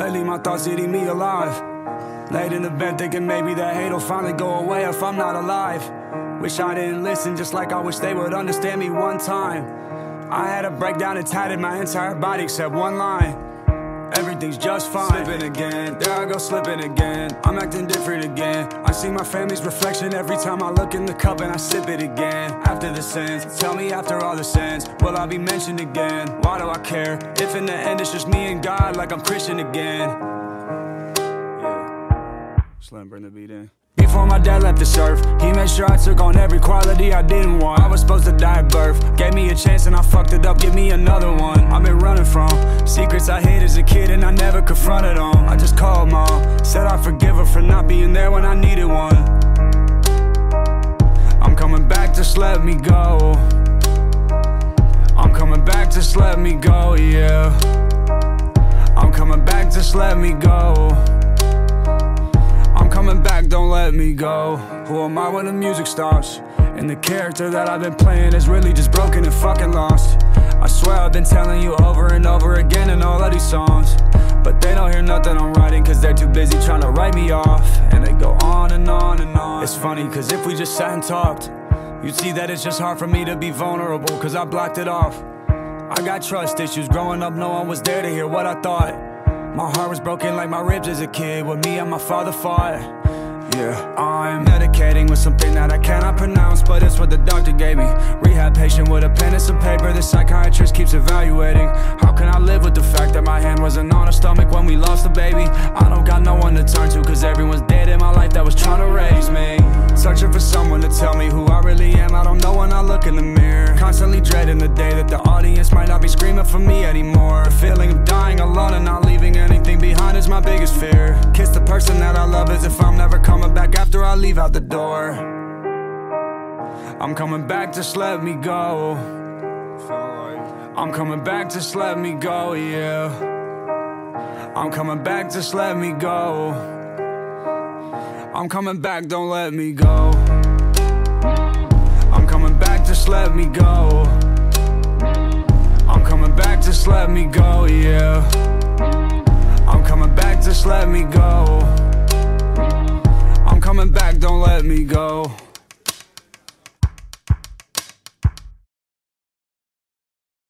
Lately my thoughts eating me alive. Laid in the bed thinking maybe that hate will finally go away if I'm not alive. Wish I didn't listen just like I wish they would understand me one time. I had a breakdown and tatted my entire body except one line Everything's just fine. Slipping again, there I go slipping again. I'm acting different again. I see my family's reflection every time I look in the cup and I sip it again. After the sins, tell me after all the sins Will I be mentioned again? Why do I care? If in the end it's just me and God like I'm Christian again? Yeah, Slim, bring the beat in. Before my dad left the surf He made sure I took on every quality I didn't want. I was supposed to die at birth. Gave me a chance and I fucked it up. Give me another one. I've been running from Secrets I hid as a kid and I never confronted them I just called mom Said I forgive her for not being there when I needed one. I'm coming back, just let me go. I'm coming back, just let me go, yeah. I'm coming back, just let me go. I'm coming back, don't let me go. Who am I when the music stops? And the character that I've been playing is really just broken and fucking lost been telling you over and over again in all of these songs. But they don't hear nothing I'm writing cause they're too busy trying to write me off. And they go on and on and on. It's funny cause if we just sat and talked You'd see that it's just hard for me to be vulnerable cause I blocked it off. I got trust issues, growing up no one was there to hear what I thought. My heart was broken like my ribs as a kid. When me and my father fought Yeah, I'm medicating with something that I cannot pronounce But it's what the doctor gave me. Rehab patient with a pen and some paper. The psychiatrist keeps evaluating. How can I live with the fact that my hand wasn't on her stomach When we lost the baby? I don't got no one to turn to Cause everyone's dead in my life that was trying to raise me. Searching for someone to tell me who I really am. I don't know when I look in the mirror. Constantly dreading the day that the audience might not be screaming for me anymore. The feeling of dying alone and not leaving anything behind is my biggest fear person that I love as if I'm never coming back after I leave out the door. I'm coming back, just let me go. I'm coming back, just let me go, yeah. I'm coming back, just let me go. I'm coming back, don't let me go. I'm coming back, just let me go. I'm coming back, just let me go, yeah me go